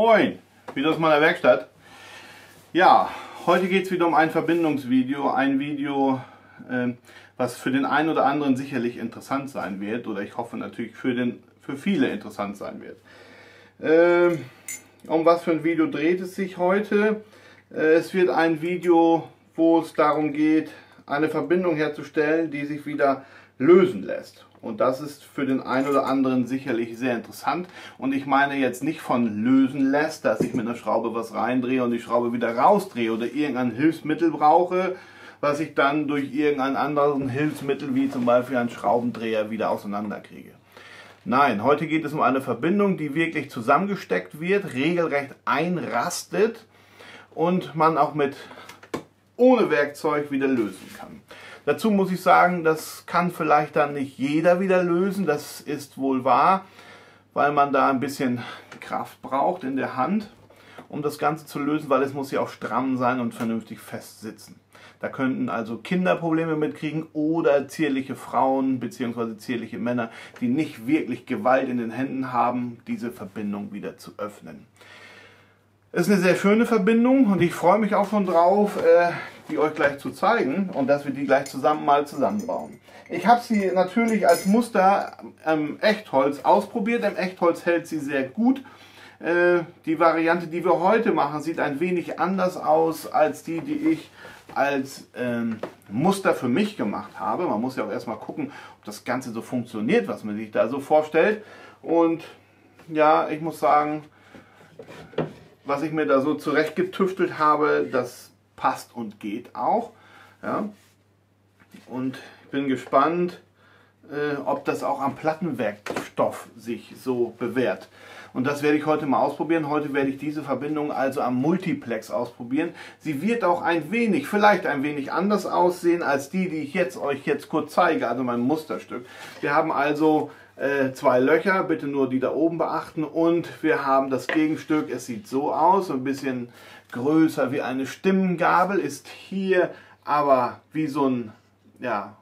Moin, wieder aus meiner Werkstatt. Ja, heute geht es wieder um ein Verbindungsvideo. Ein Video, äh, was für den einen oder anderen sicherlich interessant sein wird. Oder ich hoffe natürlich für, den, für viele interessant sein wird. Äh, um was für ein Video dreht es sich heute? Äh, es wird ein Video, wo es darum geht, eine Verbindung herzustellen, die sich wieder lösen lässt. Und das ist für den einen oder anderen sicherlich sehr interessant. Und ich meine jetzt nicht von lösen lässt, dass ich mit einer Schraube was reindrehe und die Schraube wieder rausdrehe oder irgendein Hilfsmittel brauche, was ich dann durch irgendein anderes Hilfsmittel wie zum Beispiel einen Schraubendreher wieder auseinanderkriege. Nein, heute geht es um eine Verbindung, die wirklich zusammengesteckt wird, regelrecht einrastet und man auch mit ohne Werkzeug wieder lösen kann. Dazu muss ich sagen, das kann vielleicht dann nicht jeder wieder lösen, das ist wohl wahr, weil man da ein bisschen Kraft braucht in der Hand, um das Ganze zu lösen, weil es muss ja auch stramm sein und vernünftig fest sitzen. Da könnten also Kinder Probleme mitkriegen oder zierliche Frauen bzw. zierliche Männer, die nicht wirklich Gewalt in den Händen haben, diese Verbindung wieder zu öffnen. Ist eine sehr schöne Verbindung und ich freue mich auch schon drauf, äh, die euch gleich zu zeigen und dass wir die gleich zusammen mal zusammenbauen. Ich habe sie natürlich als Muster im Echtholz ausprobiert. Im Echtholz hält sie sehr gut. Äh, die Variante, die wir heute machen, sieht ein wenig anders aus als die, die ich als ähm, Muster für mich gemacht habe. Man muss ja auch erstmal gucken, ob das Ganze so funktioniert, was man sich da so vorstellt. Und ja, ich muss sagen, was ich mir da so zurechtgetüftelt habe, das passt und geht auch. Ja. Und ich bin gespannt, äh, ob das auch am Plattenwerkstoff sich so bewährt. Und das werde ich heute mal ausprobieren. Heute werde ich diese Verbindung also am Multiplex ausprobieren. Sie wird auch ein wenig, vielleicht ein wenig anders aussehen als die, die ich jetzt euch jetzt kurz zeige, also mein Musterstück. Wir haben also äh, zwei Löcher, bitte nur die da oben beachten und wir haben das Gegenstück, es sieht so aus, ein bisschen größer wie eine Stimmgabel, ist hier aber wie so ein, ja,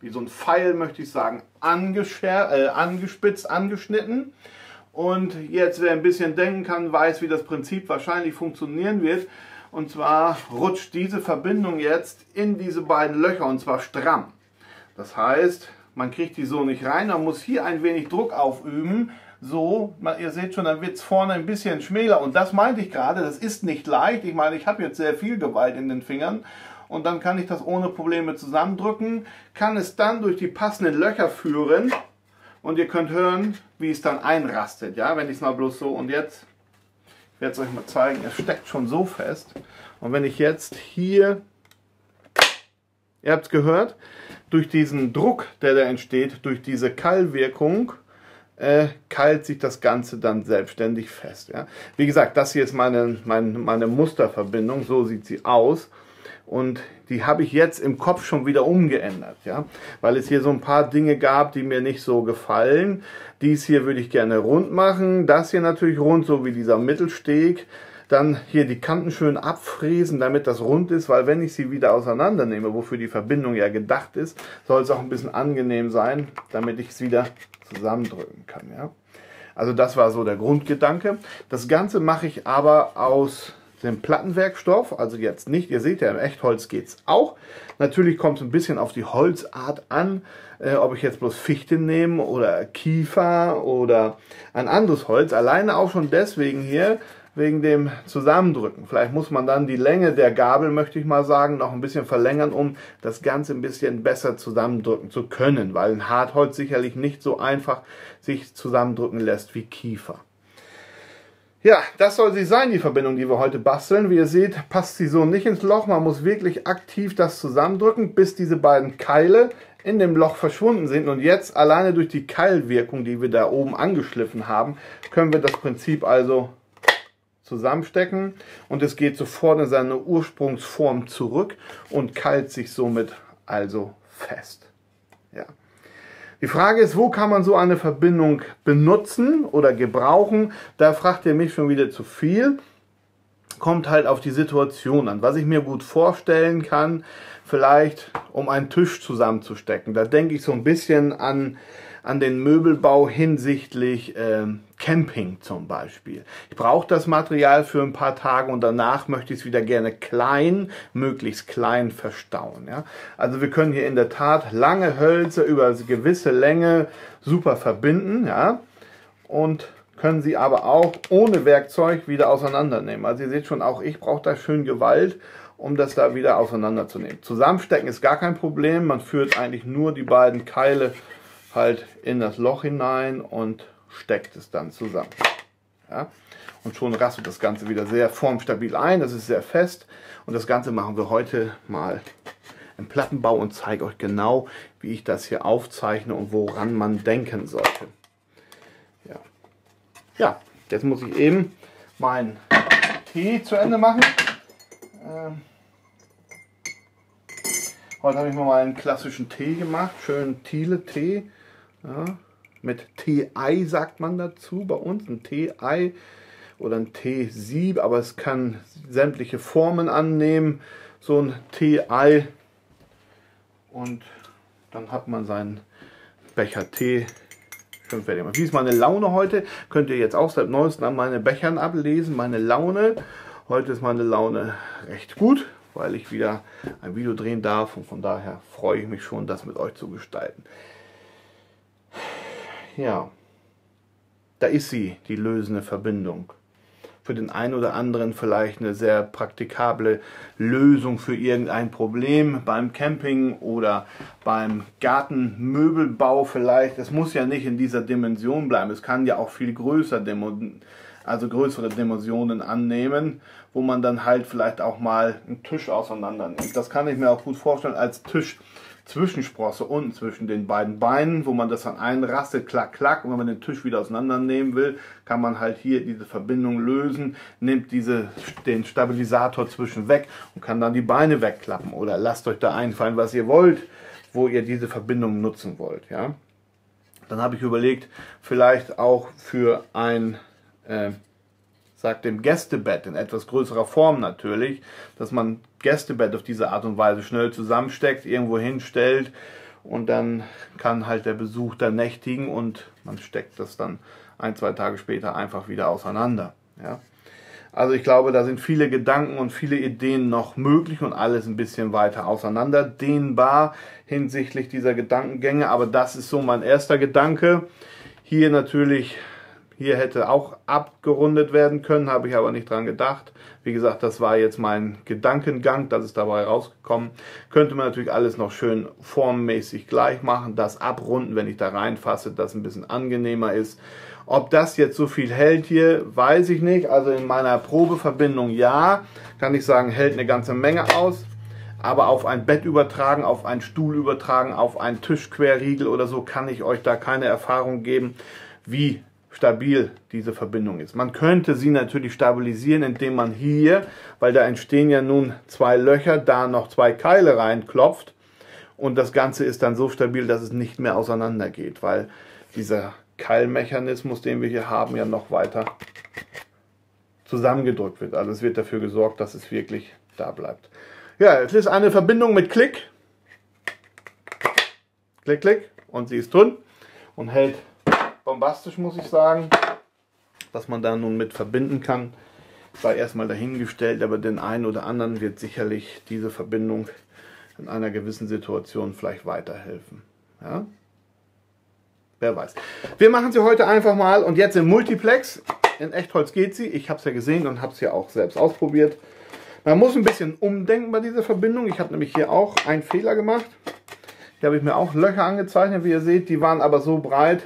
wie so ein Pfeil, möchte ich sagen, äh, angespitzt, angeschnitten. Und jetzt, wer ein bisschen denken kann, weiß, wie das Prinzip wahrscheinlich funktionieren wird. Und zwar rutscht diese Verbindung jetzt in diese beiden Löcher und zwar stramm. Das heißt, man kriegt die so nicht rein, man muss hier ein wenig Druck aufüben. So, ihr seht schon, dann wird es vorne ein bisschen schmäler. Und das meinte ich gerade, das ist nicht leicht. Ich meine, ich habe jetzt sehr viel Gewalt in den Fingern. Und dann kann ich das ohne Probleme zusammendrücken, kann es dann durch die passenden Löcher führen. Und ihr könnt hören, wie es dann einrastet. Ja, wenn ich es mal bloß so und jetzt, ich werde es euch mal zeigen, es steckt schon so fest. Und wenn ich jetzt hier, ihr habt es gehört, durch diesen Druck, der da entsteht, durch diese Kallwirkung, äh, keilt sich das Ganze dann selbstständig fest. Ja? Wie gesagt, das hier ist meine, meine, meine Musterverbindung, so sieht sie aus. Und die habe ich jetzt im Kopf schon wieder umgeändert, ja, weil es hier so ein paar Dinge gab, die mir nicht so gefallen. Dies hier würde ich gerne rund machen, das hier natürlich rund, so wie dieser Mittelsteg. Dann hier die Kanten schön abfräsen, damit das rund ist, weil wenn ich sie wieder auseinandernehme, wofür die Verbindung ja gedacht ist, soll es auch ein bisschen angenehm sein, damit ich es wieder zusammendrücken kann. Ja? Also das war so der Grundgedanke. Das Ganze mache ich aber aus dem Plattenwerkstoff, also jetzt nicht, ihr seht ja, im Echtholz geht es auch. Natürlich kommt es ein bisschen auf die Holzart an, äh, ob ich jetzt bloß Fichte nehme oder Kiefer oder ein anderes Holz. Alleine auch schon deswegen hier, wegen dem Zusammendrücken. Vielleicht muss man dann die Länge der Gabel, möchte ich mal sagen, noch ein bisschen verlängern, um das Ganze ein bisschen besser zusammendrücken zu können, weil ein Hartholz sicherlich nicht so einfach sich zusammendrücken lässt wie Kiefer. Ja, das soll sie sein, die Verbindung, die wir heute basteln. Wie ihr seht, passt sie so nicht ins Loch. Man muss wirklich aktiv das zusammendrücken, bis diese beiden Keile in dem Loch verschwunden sind. Und jetzt, alleine durch die Keilwirkung, die wir da oben angeschliffen haben, können wir das Prinzip also zusammenstecken und es geht sofort in seine Ursprungsform zurück und keilt sich somit also fest. Ja. Die Frage ist, wo kann man so eine Verbindung benutzen oder gebrauchen? Da fragt ihr mich schon wieder zu viel. Kommt halt auf die Situation an. Was ich mir gut vorstellen kann, vielleicht um einen Tisch zusammenzustecken. Da denke ich so ein bisschen an an den Möbelbau hinsichtlich äh, Camping zum Beispiel. Ich brauche das Material für ein paar Tage und danach möchte ich es wieder gerne klein, möglichst klein verstauen. Ja? Also wir können hier in der Tat lange Hölzer über eine gewisse Länge super verbinden. Ja? Und können sie aber auch ohne Werkzeug wieder auseinandernehmen. Also ihr seht schon, auch ich brauche da schön Gewalt, um das da wieder auseinanderzunehmen. Zusammenstecken ist gar kein Problem. Man führt eigentlich nur die beiden Keile halt in das Loch hinein und steckt es dann zusammen. Ja? Und schon rasselt das Ganze wieder sehr formstabil ein. Das ist sehr fest. Und das Ganze machen wir heute mal im Plattenbau und zeige euch genau, wie ich das hier aufzeichne und woran man denken sollte. Ja, jetzt muss ich eben meinen Tee zu Ende machen. Ähm, heute habe ich mal einen klassischen Tee gemacht, schön Thiele-Tee. Ja, mit Tee-Ei sagt man dazu bei uns, ein Tee-Ei oder ein Teesieb, aber es kann sämtliche Formen annehmen, so ein Tee-Ei. Und dann hat man seinen Becher Tee Schon fertig. Wie ist meine Laune heute? Könnt ihr jetzt auch seit neuestem an meine Bechern ablesen. Meine Laune. Heute ist meine Laune recht gut, weil ich wieder ein Video drehen darf. Und von daher freue ich mich schon, das mit euch zu gestalten. Ja, da ist sie, die lösende Verbindung für den einen oder anderen vielleicht eine sehr praktikable Lösung für irgendein Problem beim Camping oder beim Gartenmöbelbau vielleicht. Es muss ja nicht in dieser Dimension bleiben. Es kann ja auch viel größer, also größere Dimensionen annehmen, wo man dann halt vielleicht auch mal einen Tisch auseinander nimmt. Das kann ich mir auch gut vorstellen als Tisch Zwischensprosse unten zwischen den beiden Beinen, wo man das dann einrastet, klack, klack. Und wenn man den Tisch wieder auseinandernehmen will, kann man halt hier diese Verbindung lösen, nimmt diese, den Stabilisator zwischen weg und kann dann die Beine wegklappen. Oder lasst euch da einfallen, was ihr wollt, wo ihr diese Verbindung nutzen wollt. Ja? Dann habe ich überlegt, vielleicht auch für ein äh, sagt dem Gästebett in etwas größerer Form natürlich, dass man Gästebett auf diese Art und Weise schnell zusammensteckt, irgendwo hinstellt und dann kann halt der Besuch da nächtigen und man steckt das dann ein, zwei Tage später einfach wieder auseinander. Ja? Also ich glaube, da sind viele Gedanken und viele Ideen noch möglich und alles ein bisschen weiter auseinander dehnbar hinsichtlich dieser Gedankengänge, aber das ist so mein erster Gedanke. Hier natürlich hier hätte auch abgerundet werden können, habe ich aber nicht dran gedacht. Wie gesagt, das war jetzt mein Gedankengang, das ist dabei rausgekommen. Könnte man natürlich alles noch schön formmäßig gleich machen, das abrunden, wenn ich da reinfasse, das ein bisschen angenehmer ist. Ob das jetzt so viel hält hier, weiß ich nicht. Also in meiner Probeverbindung ja, kann ich sagen, hält eine ganze Menge aus. Aber auf ein Bett übertragen, auf einen Stuhl übertragen, auf einen Tischquerriegel oder so kann ich euch da keine Erfahrung geben, wie stabil diese Verbindung ist. Man könnte sie natürlich stabilisieren, indem man hier, weil da entstehen ja nun zwei Löcher, da noch zwei Keile reinklopft und das Ganze ist dann so stabil, dass es nicht mehr auseinander geht, weil dieser Keilmechanismus, den wir hier haben, ja noch weiter zusammengedrückt wird. Also es wird dafür gesorgt, dass es wirklich da bleibt. Ja, es ist eine Verbindung mit Klick. Klick, Klick und sie ist drin und hält bombastisch, muss ich sagen. Was man da nun mit verbinden kann, sei erstmal dahingestellt, aber den einen oder anderen wird sicherlich diese Verbindung in einer gewissen Situation vielleicht weiterhelfen. Ja? Wer weiß. Wir machen sie heute einfach mal und jetzt im Multiplex. In Echtholz geht sie. Ich habe es ja gesehen und habe es ja auch selbst ausprobiert. Man muss ein bisschen umdenken bei dieser Verbindung. Ich habe nämlich hier auch einen Fehler gemacht. Hier habe ich mir auch Löcher angezeichnet, wie ihr seht. Die waren aber so breit,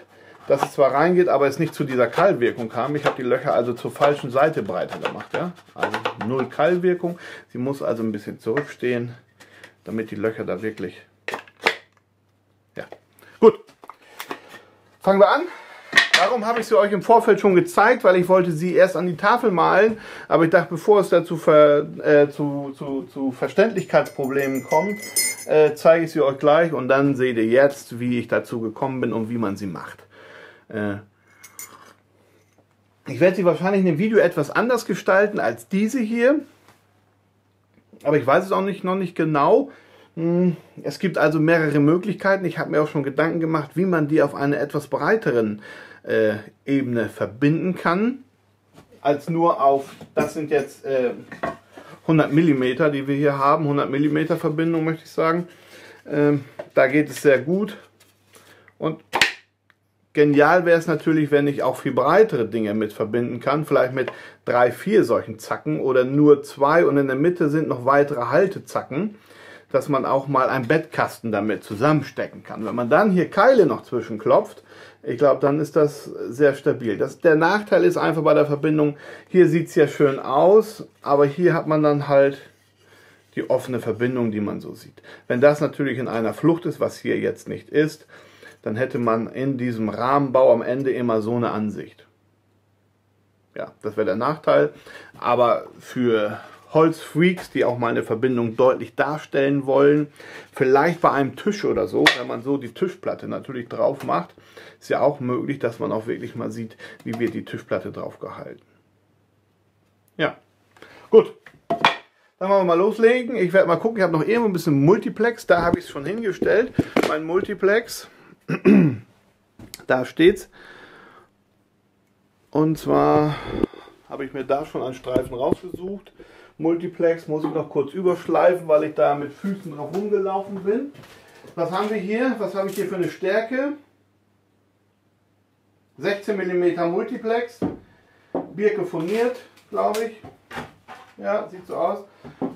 dass es zwar reingeht, aber es nicht zu dieser Kallwirkung kam. Ich habe die Löcher also zur falschen Seite breiter gemacht. Ja? Also null Kallwirkung. Sie muss also ein bisschen zurückstehen, damit die Löcher da wirklich... Ja, gut. Fangen wir an. Warum habe ich sie euch im Vorfeld schon gezeigt? Weil ich wollte sie erst an die Tafel malen, aber ich dachte, bevor es dazu ver, äh, zu, zu, zu Verständlichkeitsproblemen kommt, äh, zeige ich sie euch gleich und dann seht ihr jetzt, wie ich dazu gekommen bin und wie man sie macht. Äh, ich werde sie wahrscheinlich in dem Video etwas anders gestalten als diese hier. Aber ich weiß es auch nicht, noch nicht genau. Hm, es gibt also mehrere Möglichkeiten. Ich habe mir auch schon Gedanken gemacht, wie man die auf einer etwas breiteren äh, Ebene verbinden kann, als nur auf, das sind jetzt äh, 100 mm, die wir hier haben, 100 mm Verbindung möchte ich sagen. Ähm, da geht es sehr gut. Und genial wäre es natürlich, wenn ich auch viel breitere Dinge mit verbinden kann. Vielleicht mit drei, vier solchen Zacken oder nur zwei und in der Mitte sind noch weitere Haltezacken, dass man auch mal einen Bettkasten damit zusammenstecken kann. Wenn man dann hier Keile noch zwischenklopft, ich glaube, dann ist das sehr stabil. Das, der Nachteil ist einfach bei der Verbindung, hier sieht es ja schön aus, aber hier hat man dann halt die offene Verbindung, die man so sieht. Wenn das natürlich in einer Flucht ist, was hier jetzt nicht ist, dann hätte man in diesem Rahmenbau am Ende immer so eine Ansicht. Ja, das wäre der Nachteil. Aber für Holzfreaks, die auch mal eine Verbindung deutlich darstellen wollen, vielleicht bei einem Tisch oder so, wenn man so die Tischplatte natürlich drauf macht, ist ja auch möglich, dass man auch wirklich mal sieht, wie wird die Tischplatte drauf gehalten. Ja, gut. Dann wollen wir mal loslegen. Ich werde mal gucken, ich habe noch irgendwo ein bisschen Multiplex, da habe ich es schon hingestellt. Mein Multiplex. da steht's. Und zwar habe ich mir da schon einen Streifen rausgesucht. Multiplex muss ich noch kurz überschleifen, weil ich da mit Füßen drauf rumgelaufen bin. Was haben wir hier? Was habe ich hier für eine Stärke? 16 mm Multiplex. Birke furniert, glaube ich. Ja, sieht so aus.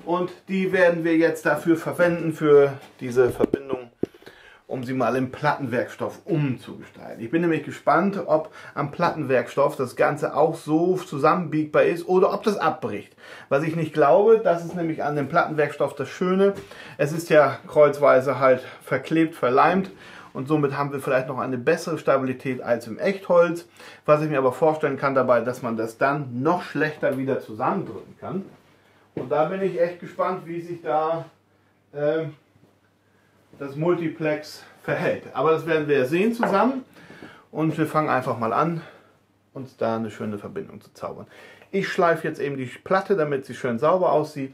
Und die werden wir jetzt dafür verwenden, für diese Verbindung um sie mal im Plattenwerkstoff umzugestalten. Ich bin nämlich gespannt, ob am Plattenwerkstoff das Ganze auch so zusammenbiegbar ist oder ob das abbricht. Was ich nicht glaube, das ist nämlich an dem Plattenwerkstoff das Schöne. Es ist ja kreuzweise halt verklebt, verleimt und somit haben wir vielleicht noch eine bessere Stabilität als im Echtholz. Was ich mir aber vorstellen kann dabei, dass man das dann noch schlechter wieder zusammendrücken kann. Und da bin ich echt gespannt, wie sich da... Äh, das Multiplex verhält. Aber das werden wir sehen zusammen und wir fangen einfach mal an, uns da eine schöne Verbindung zu zaubern. Ich schleife jetzt eben die Platte, damit sie schön sauber aussieht,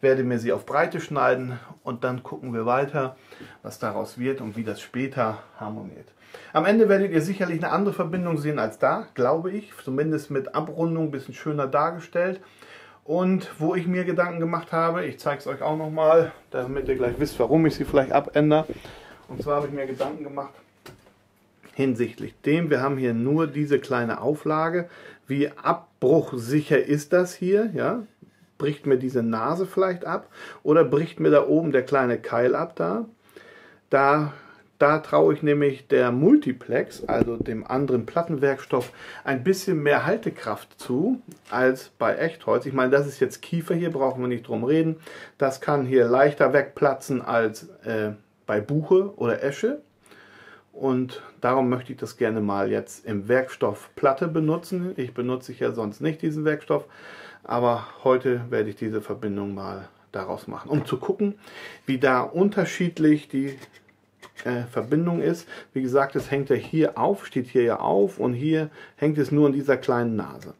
werde mir sie auf Breite schneiden und dann gucken wir weiter, was daraus wird und wie das später harmoniert. Am Ende werdet ihr sicherlich eine andere Verbindung sehen als da, glaube ich, zumindest mit Abrundung ein bisschen schöner dargestellt. Und wo ich mir Gedanken gemacht habe, ich zeige es euch auch nochmal, damit ihr gleich wisst, warum ich sie vielleicht abändere. Und zwar habe ich mir Gedanken gemacht hinsichtlich dem, wir haben hier nur diese kleine Auflage. Wie abbruchsicher ist das hier? Ja? Bricht mir diese Nase vielleicht ab? Oder bricht mir da oben der kleine Keil ab da? Da da traue ich nämlich der Multiplex, also dem anderen Plattenwerkstoff, ein bisschen mehr Haltekraft zu als bei Echtholz. Ich meine, das ist jetzt Kiefer hier, brauchen wir nicht drum reden. Das kann hier leichter wegplatzen als äh, bei Buche oder Esche. Und darum möchte ich das gerne mal jetzt im Werkstoff Platte benutzen. Ich benutze ja sonst nicht diesen Werkstoff, aber heute werde ich diese Verbindung mal daraus machen, um zu gucken, wie da unterschiedlich die äh, Verbindung ist. Wie gesagt, es hängt ja hier auf, steht hier ja auf und hier hängt es nur an dieser kleinen Nase.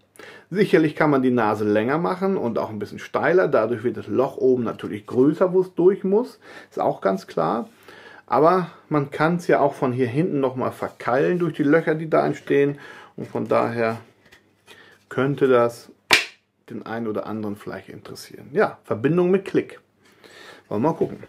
Sicherlich kann man die Nase länger machen und auch ein bisschen steiler. Dadurch wird das Loch oben natürlich größer, wo es durch muss. Ist auch ganz klar. Aber man kann es ja auch von hier hinten nochmal verkeilen durch die Löcher, die da entstehen. Und von daher könnte das den einen oder anderen vielleicht interessieren. Ja, Verbindung mit Klick. Wollen wir mal gucken.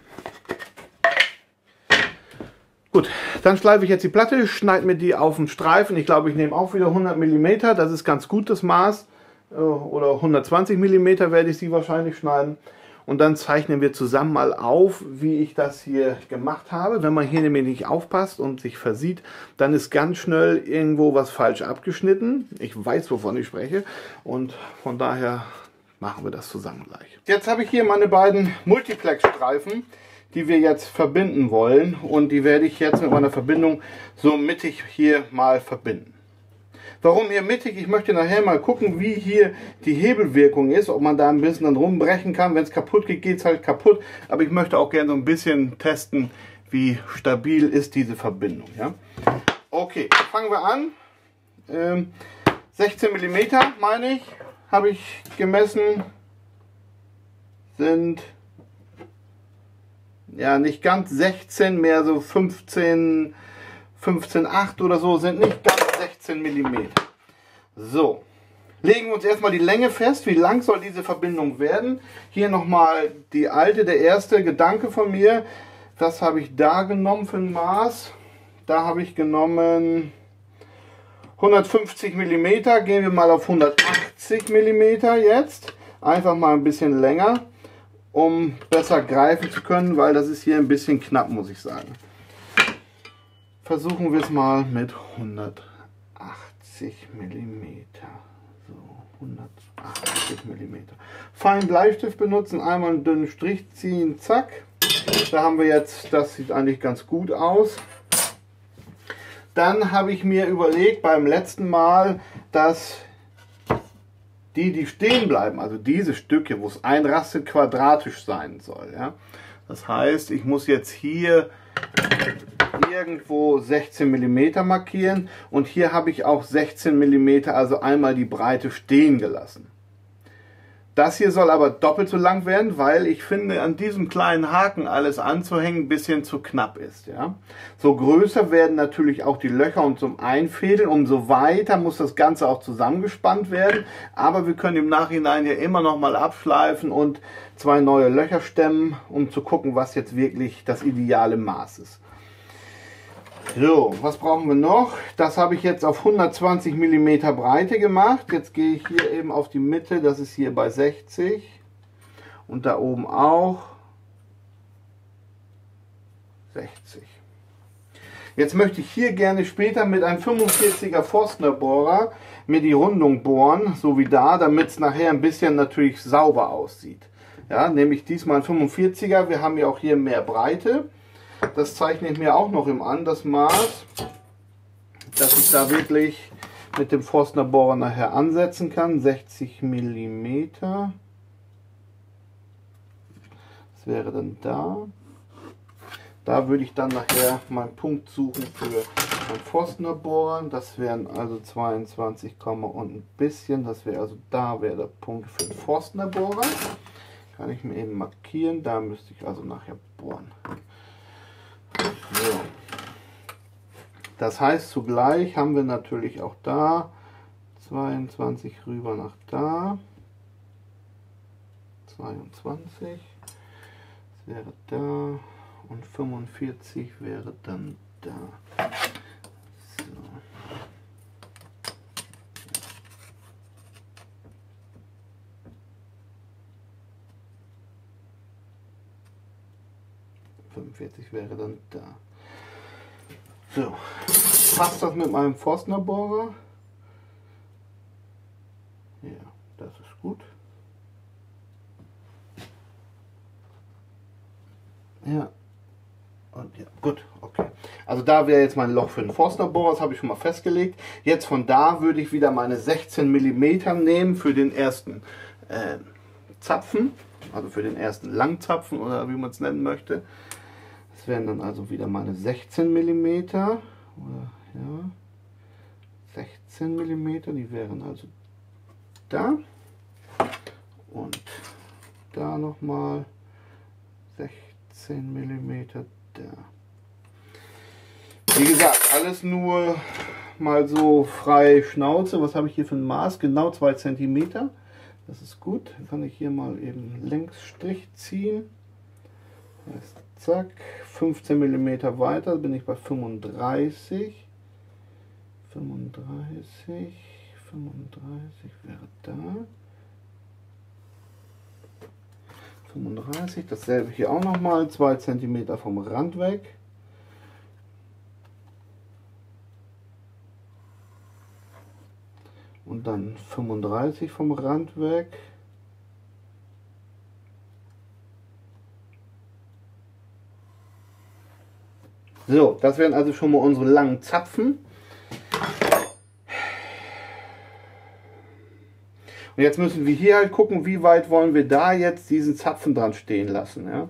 Gut, dann schleife ich jetzt die Platte, schneide mir die auf den Streifen. Ich glaube, ich nehme auch wieder 100 mm, das ist ganz gutes Maß. Äh, oder 120 mm werde ich sie wahrscheinlich schneiden. Und dann zeichnen wir zusammen mal auf, wie ich das hier gemacht habe. Wenn man hier nämlich nicht aufpasst und sich versieht, dann ist ganz schnell irgendwo was falsch abgeschnitten. Ich weiß, wovon ich spreche. Und von daher machen wir das zusammen gleich. Jetzt habe ich hier meine beiden Multiplex-Streifen die wir jetzt verbinden wollen. Und die werde ich jetzt mit meiner Verbindung so mittig hier mal verbinden. Warum hier mittig? Ich möchte nachher mal gucken, wie hier die Hebelwirkung ist, ob man da ein bisschen dann rumbrechen kann. Wenn es kaputt geht, geht es halt kaputt. Aber ich möchte auch gerne so ein bisschen testen, wie stabil ist diese Verbindung. Ja? Okay, fangen wir an. Ähm, 16 mm meine ich, habe ich gemessen. Sind ja nicht ganz 16, mehr so 15, 15,8 oder so, sind nicht ganz 16 mm. So, legen wir uns erstmal die Länge fest, wie lang soll diese Verbindung werden. Hier nochmal die alte, der erste Gedanke von mir, das habe ich da genommen für ein Maß. Da habe ich genommen 150 mm, gehen wir mal auf 180 mm jetzt. Einfach mal ein bisschen länger um besser greifen zu können, weil das ist hier ein bisschen knapp, muss ich sagen. Versuchen wir es mal mit 180 mm. So, 180 mm. Fein Bleistift benutzen, einmal einen dünnen Strich ziehen, zack. Da haben wir jetzt, das sieht eigentlich ganz gut aus. Dann habe ich mir überlegt beim letzten Mal, dass die, die stehen bleiben, also diese Stücke, wo es einrastet, quadratisch sein soll. Ja? Das heißt, ich muss jetzt hier irgendwo 16 mm markieren und hier habe ich auch 16 mm, also einmal die Breite stehen gelassen. Das hier soll aber doppelt so lang werden, weil ich finde, an diesem kleinen Haken alles anzuhängen ein bisschen zu knapp ist. Ja? So größer werden natürlich auch die Löcher und zum Einfädeln. Umso weiter muss das Ganze auch zusammengespannt werden. Aber wir können im Nachhinein ja immer noch mal abschleifen und zwei neue Löcher stemmen, um zu gucken, was jetzt wirklich das ideale Maß ist. So, was brauchen wir noch? Das habe ich jetzt auf 120 mm Breite gemacht. Jetzt gehe ich hier eben auf die Mitte, das ist hier bei 60 und da oben auch 60. Jetzt möchte ich hier gerne später mit einem 45er Forstner Bohrer mir die Rundung bohren, so wie da, damit es nachher ein bisschen natürlich sauber aussieht. Ja, nehme ich diesmal ein 45er, wir haben ja auch hier mehr Breite. Das zeichne ich mir auch noch im an, das Maß, dass ich da wirklich mit dem Forstner Bohrer nachher ansetzen kann. 60 mm. Das wäre dann da. Da würde ich dann nachher meinen Punkt suchen für mein Forstner Bohrer. Das wären also 22, und ein bisschen. Das wäre also da wäre der Punkt für den Forstner Bohrer. Kann ich mir eben markieren. Da müsste ich also nachher bohren. So. Das heißt, zugleich haben wir natürlich auch da 22 rüber nach da. 22 das wäre da und 45 wäre dann da. So. 45 wäre dann da. So, passt das mit meinem Forstner Bohrer? Ja, das ist gut. Ja. Und ja, gut, okay. Also da wäre jetzt mein Loch für den Forstner Bohrer, das habe ich schon mal festgelegt. Jetzt von da würde ich wieder meine 16 mm nehmen für den ersten äh, Zapfen, also für den ersten Langzapfen oder wie man es nennen möchte. Das wären dann also wieder meine 16 mm. Oder, ja, 16 mm, die wären also da. Und da nochmal 16 mm da. Wie gesagt, alles nur mal so frei Schnauze. Was habe ich hier für ein Maß? Genau 2 cm. Das ist gut. Dann kann ich hier mal eben Längsstrich ziehen. Zack, 15 mm weiter bin ich bei 35. 35, 35 wäre da. 35, dasselbe hier auch nochmal, 2 cm vom Rand weg. Und dann 35 vom Rand weg. So, das wären also schon mal unsere langen Zapfen. Und jetzt müssen wir hier halt gucken, wie weit wollen wir da jetzt diesen Zapfen dran stehen lassen. Ja?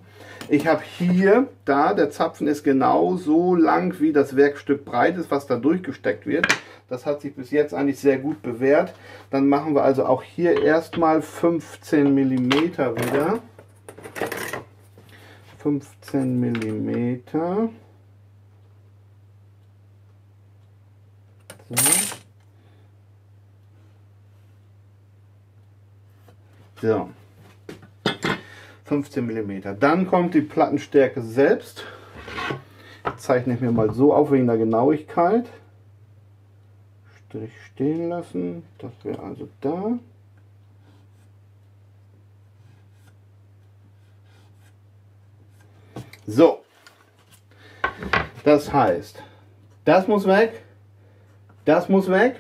Ich habe hier, da, der Zapfen ist genau so lang, wie das Werkstück breit ist, was da durchgesteckt wird. Das hat sich bis jetzt eigentlich sehr gut bewährt. Dann machen wir also auch hier erstmal 15 mm wieder. 15 Millimeter. So. So. 15 mm. Dann kommt die Plattenstärke selbst. Zeichne ich mir mal so auf wegen der Genauigkeit. Strich stehen lassen. Das wäre also da. So. Das heißt, das muss weg. Das muss weg.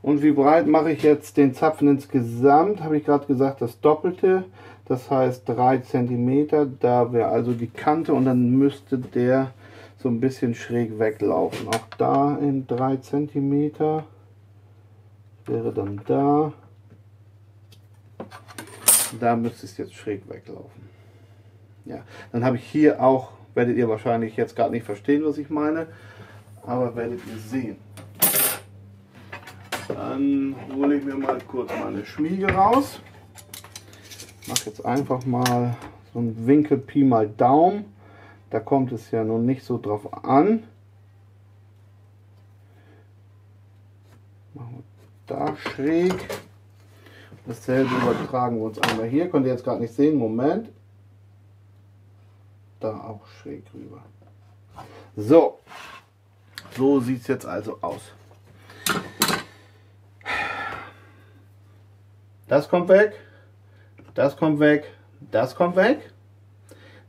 Und wie breit mache ich jetzt den Zapfen insgesamt? Habe ich gerade gesagt, das Doppelte. Das heißt 3 cm. Da wäre also die Kante und dann müsste der so ein bisschen schräg weglaufen. Auch da in 3 cm. Wäre dann da. Da müsste es jetzt schräg weglaufen. Ja, dann habe ich hier auch, werdet ihr wahrscheinlich jetzt gerade nicht verstehen, was ich meine, aber werdet ihr sehen. Dann hole ich mir mal kurz meine Schmiege raus. Mache jetzt einfach mal so einen Winkel Pi mal Daumen. Da kommt es ja nun nicht so drauf an. Machen wir da schräg. Dasselbe übertragen wir uns einmal hier. Könnt ihr jetzt gerade nicht sehen. Moment. Da auch schräg rüber. So. So sieht es jetzt also aus. Das kommt weg. Das kommt weg. Das kommt weg.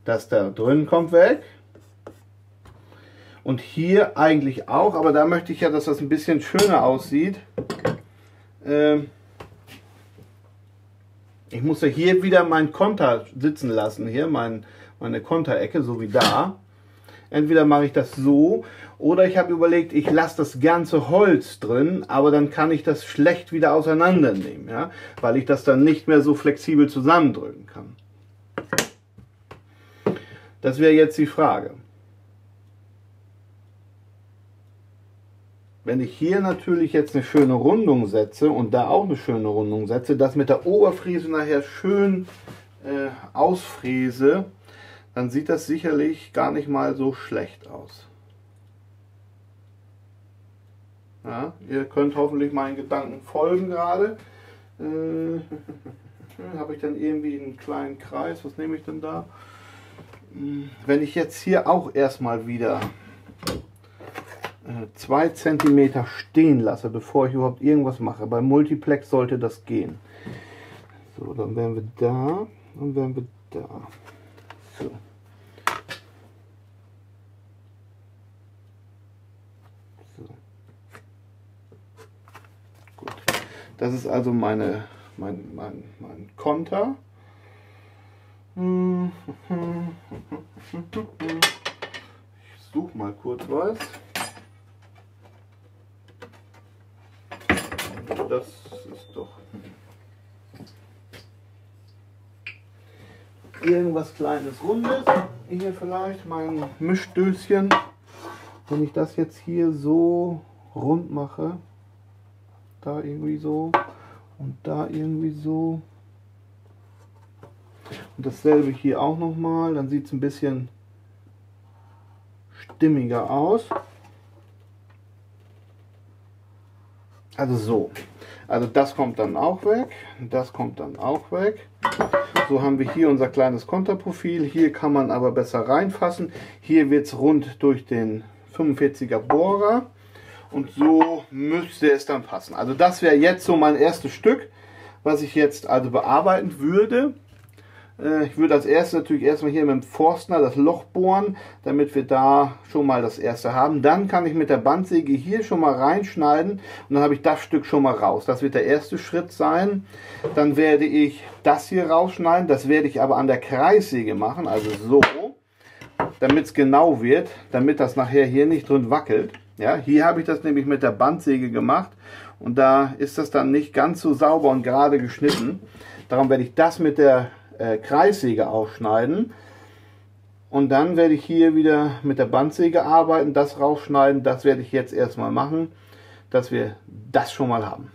Das da drin kommt weg. Und hier eigentlich auch, aber da möchte ich ja, dass das ein bisschen schöner aussieht. Ähm ich muss ja hier wieder meinen Konter sitzen lassen, hier mein, meine Konterecke, so wie da. Entweder mache ich das so oder ich habe überlegt, ich lasse das ganze Holz drin, aber dann kann ich das schlecht wieder auseinandernehmen, ja? weil ich das dann nicht mehr so flexibel zusammendrücken kann. Das wäre jetzt die Frage. Wenn ich hier natürlich jetzt eine schöne Rundung setze und da auch eine schöne Rundung setze, das mit der Oberfräse nachher schön äh, ausfräse, dann sieht das sicherlich gar nicht mal so schlecht aus. Ja, ihr könnt hoffentlich meinen Gedanken folgen gerade. Äh, Habe ich dann irgendwie einen kleinen Kreis, was nehme ich denn da? Hm, wenn ich jetzt hier auch erstmal wieder 2 äh, cm stehen lasse, bevor ich überhaupt irgendwas mache. Beim Multiplex sollte das gehen. So, dann wären wir da und wären wir da. So. Das ist also meine, mein, mein, mein Konter. Ich suche mal kurz was. Das ist doch irgendwas kleines Rundes. Hier vielleicht mein Mischdöschen. Wenn ich das jetzt hier so rund mache, da irgendwie so und da irgendwie so. Und dasselbe hier auch nochmal, dann sieht es ein bisschen stimmiger aus. Also so. Also das kommt dann auch weg, das kommt dann auch weg. So haben wir hier unser kleines Konterprofil. Hier kann man aber besser reinfassen. Hier wird es rund durch den 45er Bohrer und so müsste es dann passen. Also das wäre jetzt so mein erstes Stück, was ich jetzt also bearbeiten würde. Äh, ich würde als erstes natürlich erstmal hier mit dem Forstner das Loch bohren, damit wir da schon mal das erste haben. Dann kann ich mit der Bandsäge hier schon mal reinschneiden und dann habe ich das Stück schon mal raus. Das wird der erste Schritt sein. Dann werde ich das hier rausschneiden. Das werde ich aber an der Kreissäge machen, also so, damit es genau wird, damit das nachher hier nicht drin wackelt. Ja, hier habe ich das nämlich mit der Bandsäge gemacht und da ist das dann nicht ganz so sauber und gerade geschnitten. Darum werde ich das mit der äh, Kreissäge aufschneiden und dann werde ich hier wieder mit der Bandsäge arbeiten, das rausschneiden. Das werde ich jetzt erstmal machen, dass wir das schon mal haben.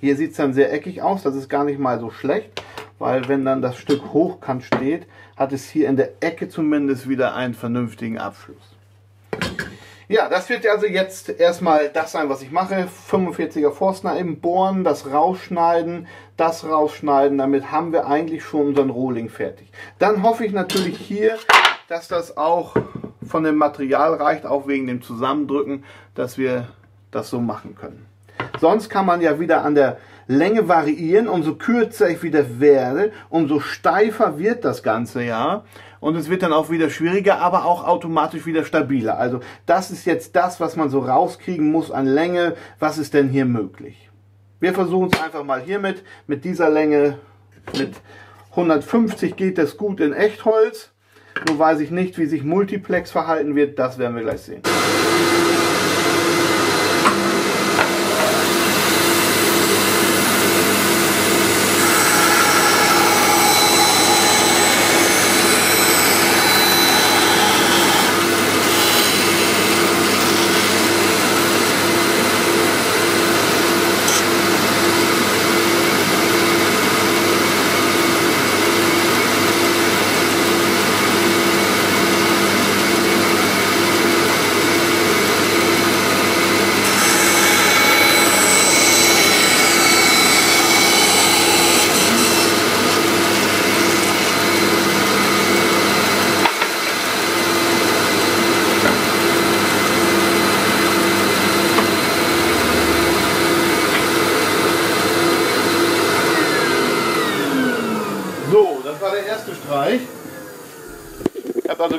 Hier sieht es dann sehr eckig aus, das ist gar nicht mal so schlecht, weil wenn dann das Stück hochkant steht, hat es hier in der Ecke zumindest wieder einen vernünftigen Abschluss. Ja, das wird also jetzt erstmal das sein, was ich mache. 45er Forstner eben bohren, das rausschneiden, das rausschneiden. Damit haben wir eigentlich schon unseren Rohling fertig. Dann hoffe ich natürlich hier, dass das auch von dem Material reicht, auch wegen dem Zusammendrücken, dass wir das so machen können. Sonst kann man ja wieder an der Länge variieren. Umso kürzer ich wieder werde, umso steifer wird das Ganze ja. Und es wird dann auch wieder schwieriger, aber auch automatisch wieder stabiler. Also das ist jetzt das, was man so rauskriegen muss an Länge. Was ist denn hier möglich? Wir versuchen es einfach mal hiermit. Mit dieser Länge, mit 150 geht das gut in Echtholz. Nur weiß ich nicht, wie sich Multiplex verhalten wird. Das werden wir gleich sehen.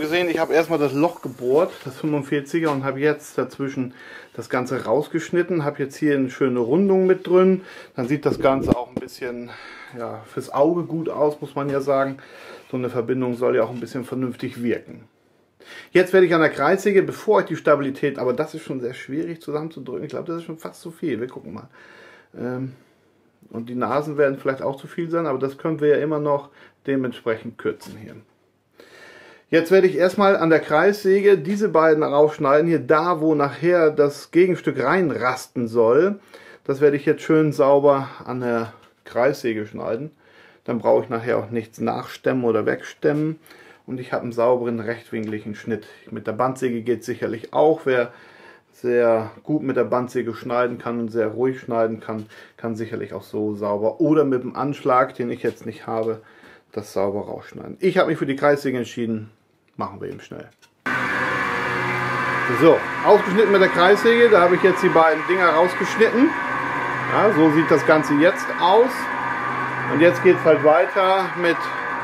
gesehen, ich habe erstmal das Loch gebohrt, das 45er, und habe jetzt dazwischen das Ganze rausgeschnitten. Habe jetzt hier eine schöne Rundung mit drin. Dann sieht das Ganze auch ein bisschen ja, fürs Auge gut aus, muss man ja sagen. So eine Verbindung soll ja auch ein bisschen vernünftig wirken. Jetzt werde ich an der Kreissäge, bevor ich die Stabilität, aber das ist schon sehr schwierig zusammenzudrücken. Ich glaube, das ist schon fast zu viel. Wir gucken mal. Ähm, und die Nasen werden vielleicht auch zu viel sein, aber das können wir ja immer noch dementsprechend kürzen hier. Jetzt werde ich erstmal an der Kreissäge diese beiden rausschneiden, hier da, wo nachher das Gegenstück reinrasten soll. Das werde ich jetzt schön sauber an der Kreissäge schneiden. Dann brauche ich nachher auch nichts nachstemmen oder wegstemmen. Und ich habe einen sauberen rechtwinkligen Schnitt. Mit der Bandsäge geht sicherlich auch. Wer sehr gut mit der Bandsäge schneiden kann und sehr ruhig schneiden kann, kann sicherlich auch so sauber oder mit dem Anschlag, den ich jetzt nicht habe, das sauber rausschneiden. Ich habe mich für die Kreissäge entschieden. Machen wir eben schnell. So, ausgeschnitten mit der Kreissäge. Da habe ich jetzt die beiden Dinger rausgeschnitten. Ja, so sieht das Ganze jetzt aus. Und jetzt geht es halt weiter mit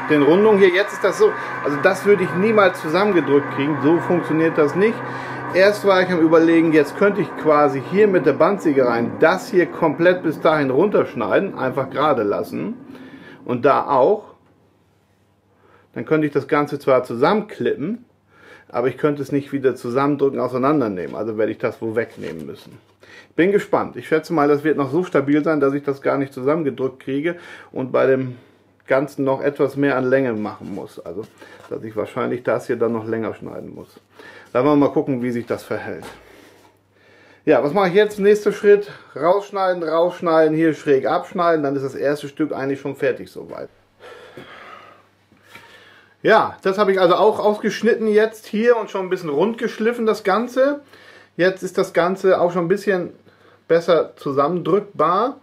den Rundungen hier. Jetzt ist das so, also das würde ich niemals zusammengedrückt kriegen. So funktioniert das nicht. Erst war ich am überlegen, jetzt könnte ich quasi hier mit der Bandsäge rein das hier komplett bis dahin runterschneiden, einfach gerade lassen. Und da auch. Dann könnte ich das Ganze zwar zusammenklippen, aber ich könnte es nicht wieder zusammendrücken, auseinandernehmen. Also werde ich das wohl wegnehmen müssen. Bin gespannt. Ich schätze mal, das wird noch so stabil sein, dass ich das gar nicht zusammengedrückt kriege und bei dem Ganzen noch etwas mehr an Länge machen muss. Also, dass ich wahrscheinlich das hier dann noch länger schneiden muss. Wollen wir mal gucken, wie sich das verhält. Ja, was mache ich jetzt? Nächster Schritt, rausschneiden, rausschneiden, hier schräg abschneiden, dann ist das erste Stück eigentlich schon fertig soweit. Ja, das habe ich also auch ausgeschnitten jetzt hier und schon ein bisschen rund geschliffen das Ganze. Jetzt ist das Ganze auch schon ein bisschen besser zusammendrückbar.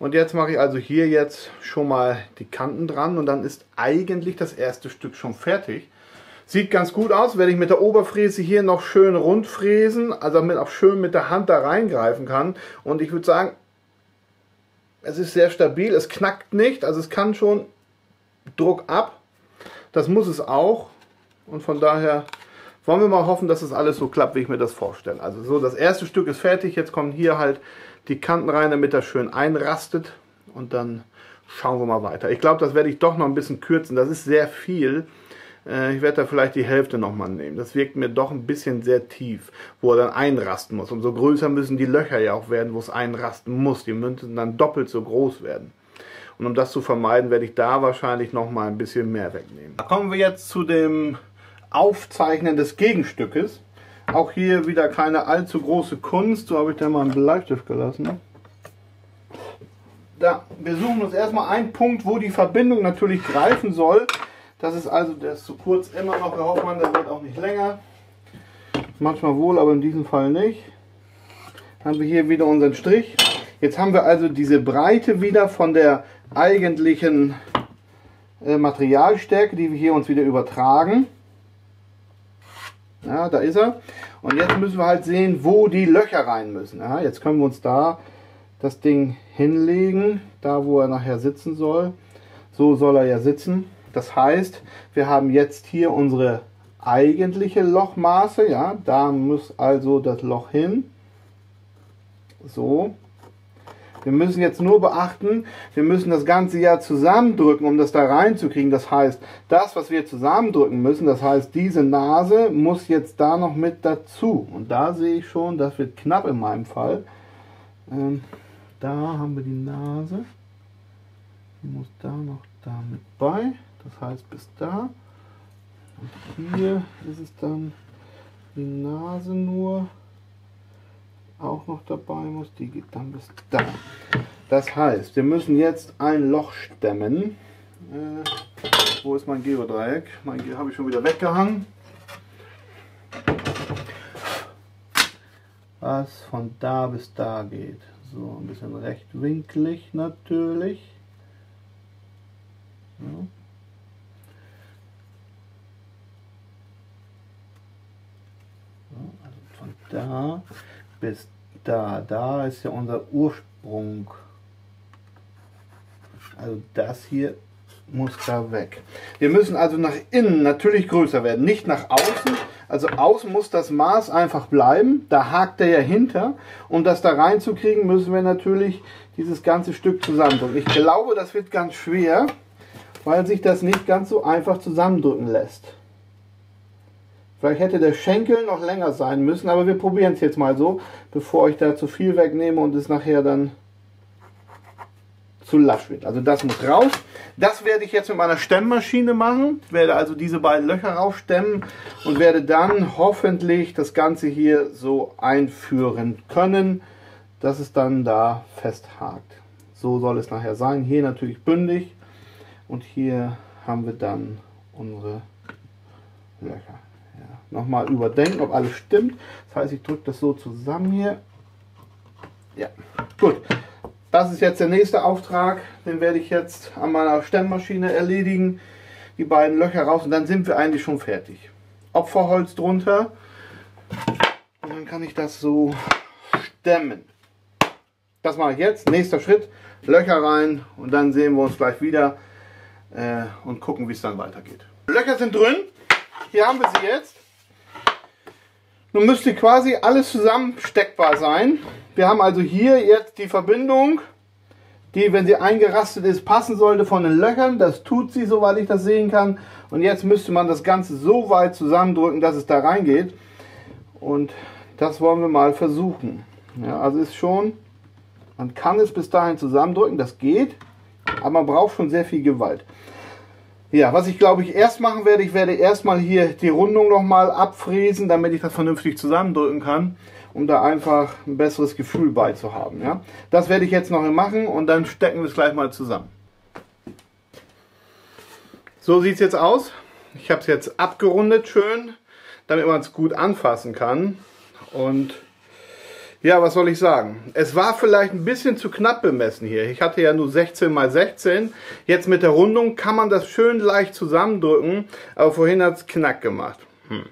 Und jetzt mache ich also hier jetzt schon mal die Kanten dran und dann ist eigentlich das erste Stück schon fertig. Sieht ganz gut aus, wenn ich mit der Oberfräse hier noch schön rund fräsen, also damit auch schön mit der Hand da reingreifen kann. Und ich würde sagen, es ist sehr stabil, es knackt nicht, also es kann schon Druck ab. Das muss es auch. Und von daher wollen wir mal hoffen, dass das alles so klappt, wie ich mir das vorstelle. Also so, das erste Stück ist fertig. Jetzt kommen hier halt die Kanten rein, damit das schön einrastet. Und dann schauen wir mal weiter. Ich glaube, das werde ich doch noch ein bisschen kürzen. Das ist sehr viel. Äh, ich werde da vielleicht die Hälfte nochmal nehmen. Das wirkt mir doch ein bisschen sehr tief, wo er dann einrasten muss. Umso größer müssen die Löcher ja auch werden, wo es einrasten muss. Die müssen dann doppelt so groß werden. Und um das zu vermeiden, werde ich da wahrscheinlich noch mal ein bisschen mehr wegnehmen. Da kommen wir jetzt zu dem Aufzeichnen des Gegenstückes. Auch hier wieder keine allzu große Kunst. So habe ich da mal einen Bleistift gelassen. da, wir suchen uns erstmal einen Punkt, wo die Verbindung natürlich greifen soll. Das ist also, der ist zu kurz immer noch, der Hoffmann, der wird auch nicht länger. Manchmal wohl, aber in diesem Fall nicht. Dann haben wir hier wieder unseren Strich. Jetzt haben wir also diese Breite wieder von der eigentlichen äh, Materialstärke, die wir hier uns wieder übertragen. Ja, da ist er. Und jetzt müssen wir halt sehen, wo die Löcher rein müssen. Ja, jetzt können wir uns da das Ding hinlegen, da wo er nachher sitzen soll. So soll er ja sitzen. Das heißt, wir haben jetzt hier unsere eigentliche Lochmaße. Ja, da muss also das Loch hin. So. Wir müssen jetzt nur beachten, wir müssen das Ganze ja zusammendrücken, um das da reinzukriegen. Das heißt, das, was wir zusammendrücken müssen, das heißt, diese Nase muss jetzt da noch mit dazu. Und da sehe ich schon, das wird knapp in meinem Fall. Ähm, da haben wir die Nase. Die muss da noch da mit bei. Das heißt bis da. Und hier ist es dann die Nase nur auch noch dabei muss, die geht dann bis da. Das heißt, wir müssen jetzt ein Loch stemmen. Äh, wo ist mein Geodreieck? Mein Ge habe ich schon wieder weggehangen. Was von da bis da geht. So, ein bisschen rechtwinklig natürlich. Ja. Also von da bis da. Da ist ja unser Ursprung. Also das hier muss da weg. Wir müssen also nach innen natürlich größer werden, nicht nach außen. Also außen muss das Maß einfach bleiben. Da hakt er ja hinter. Um das da reinzukriegen, müssen wir natürlich dieses ganze Stück zusammendrücken. Ich glaube, das wird ganz schwer, weil sich das nicht ganz so einfach zusammendrücken lässt. Vielleicht hätte der Schenkel noch länger sein müssen, aber wir probieren es jetzt mal so, bevor ich da zu viel wegnehme und es nachher dann zu lasch wird. Also das muss raus. Das werde ich jetzt mit meiner Stemmmaschine machen. Werde also diese beiden Löcher rausstemmen und werde dann hoffentlich das Ganze hier so einführen können, dass es dann da festhakt. So soll es nachher sein. Hier natürlich bündig und hier haben wir dann unsere Löcher nochmal überdenken, ob alles stimmt. Das heißt, ich drücke das so zusammen hier. Ja, gut. Das ist jetzt der nächste Auftrag. Den werde ich jetzt an meiner Stemmmaschine erledigen. Die beiden Löcher raus und dann sind wir eigentlich schon fertig. Opferholz drunter. Und dann kann ich das so stemmen. Das mache ich jetzt. Nächster Schritt. Löcher rein und dann sehen wir uns gleich wieder äh, und gucken, wie es dann weitergeht. Löcher sind drin. Hier haben wir sie jetzt. Nun müsste quasi alles zusammensteckbar sein. Wir haben also hier jetzt die Verbindung, die, wenn sie eingerastet ist, passen sollte von den Löchern. Das tut sie, soweit ich das sehen kann. Und jetzt müsste man das Ganze so weit zusammendrücken, dass es da reingeht. Und das wollen wir mal versuchen. Ja, also ist schon, man kann es bis dahin zusammendrücken, das geht, aber man braucht schon sehr viel Gewalt. Ja, was ich glaube ich erst machen werde, ich werde erstmal hier die Rundung nochmal abfräsen, damit ich das vernünftig zusammendrücken kann, um da einfach ein besseres Gefühl bei zu haben. Ja? Das werde ich jetzt noch machen und dann stecken wir es gleich mal zusammen. So sieht es jetzt aus. Ich habe es jetzt abgerundet schön, damit man es gut anfassen kann. Und ja, was soll ich sagen? Es war vielleicht ein bisschen zu knapp bemessen hier. Ich hatte ja nur 16 mal 16. Jetzt mit der Rundung kann man das schön leicht zusammendrücken, aber vorhin hat es knack gemacht. Hm.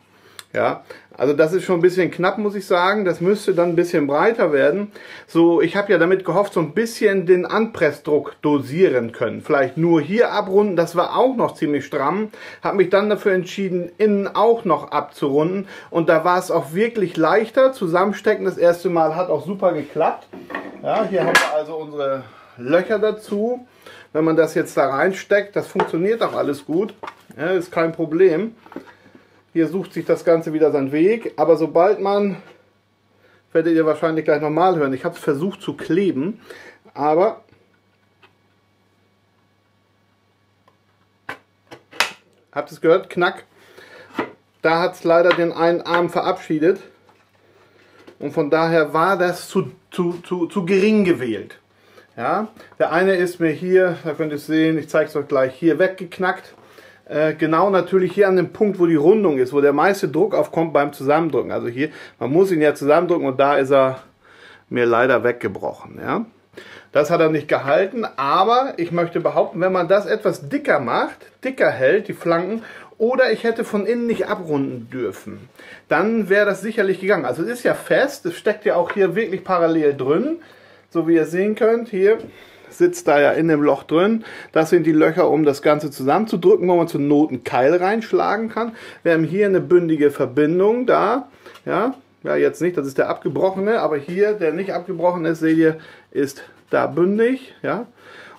Ja, also das ist schon ein bisschen knapp, muss ich sagen. Das müsste dann ein bisschen breiter werden. So, ich habe ja damit gehofft, so ein bisschen den Anpressdruck dosieren können. Vielleicht nur hier abrunden, das war auch noch ziemlich stramm. Habe mich dann dafür entschieden, innen auch noch abzurunden. Und da war es auch wirklich leichter. Zusammenstecken das erste Mal hat auch super geklappt. Ja, hier haben wir also unsere Löcher dazu. Wenn man das jetzt da reinsteckt, das funktioniert auch alles gut. Ja, ist kein Problem. Hier sucht sich das Ganze wieder seinen Weg, aber sobald man, werdet ihr wahrscheinlich gleich nochmal hören, ich habe es versucht zu kleben, aber habt ihr es gehört? Knack. Da hat es leider den einen Arm verabschiedet und von daher war das zu, zu, zu, zu gering gewählt. Ja, der eine ist mir hier, da könnt ihr es sehen, ich zeige es euch gleich, hier weggeknackt. Äh, genau natürlich hier an dem Punkt, wo die Rundung ist, wo der meiste Druck aufkommt beim Zusammendrücken. Also hier, man muss ihn ja zusammendrücken und da ist er mir leider weggebrochen. Ja. Das hat er nicht gehalten, aber ich möchte behaupten, wenn man das etwas dicker macht, dicker hält, die Flanken, oder ich hätte von innen nicht abrunden dürfen, dann wäre das sicherlich gegangen. Also es ist ja fest, es steckt ja auch hier wirklich parallel drin, so wie ihr sehen könnt, hier sitzt da ja in dem Loch drin. Das sind die Löcher, um das Ganze zusammenzudrücken, wo man zur Not Keil reinschlagen kann. Wir haben hier eine bündige Verbindung da, ja, ja jetzt nicht, das ist der abgebrochene, aber hier, der nicht abgebrochen ist, seht ihr, ist da bündig, ja.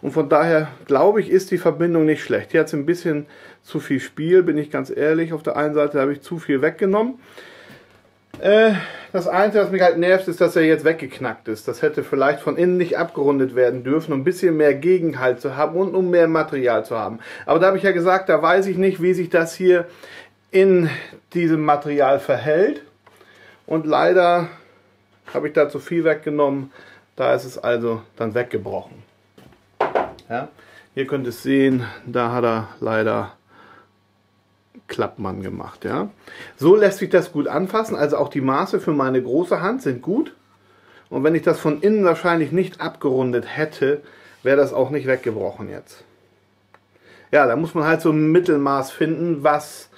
Und von daher glaube ich, ist die Verbindung nicht schlecht. Hier hat es ein bisschen zu viel Spiel, bin ich ganz ehrlich. Auf der einen Seite habe ich zu viel weggenommen. Äh, das Einzige, was mich halt nervt, ist, dass er jetzt weggeknackt ist. Das hätte vielleicht von innen nicht abgerundet werden dürfen, um ein bisschen mehr Gegenhalt zu haben und um mehr Material zu haben. Aber da habe ich ja gesagt, da weiß ich nicht, wie sich das hier in diesem Material verhält. Und leider habe ich da zu viel weggenommen. Da ist es also dann weggebrochen. Ja? Hier könnt ihr es sehen, da hat er leider Klappmann gemacht. Ja? So lässt sich das gut anfassen. Also auch die Maße für meine große Hand sind gut. Und wenn ich das von innen wahrscheinlich nicht abgerundet hätte, wäre das auch nicht weggebrochen jetzt. Ja, da muss man halt so ein Mittelmaß finden, was